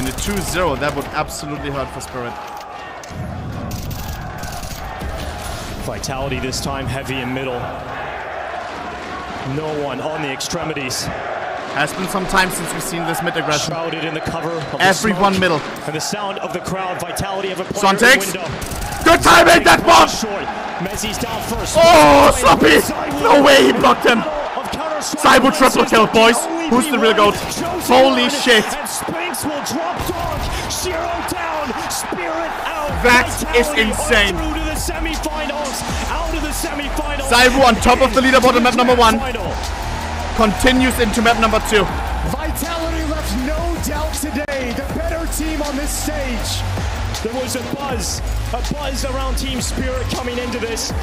And a 2-0, that would absolutely hurt for Spirit. Vitality this time heavy in middle. No one on the extremities. Has been some time since we've seen this mid aggression. Shrouded in the cover of Everyone middle. And the sound of the crowd. Vitality of a player Son takes. Good timing, that bomb! Short. mezii's down first. Oh, sloppy! No way he blocked him! Cyber Cyber triple kill, boys. Who's the real goat? Holy shit. Spinx will drop donk. Shiro down. Spirit out. That is insane. Through to the semifinals. Out of the semifinals. Saibu on top of the leaderboard on map number one. Continues into map number two. Vitality left no doubt today. The better team on this stage. There was a buzz, a buzz around Team Spirit coming into this.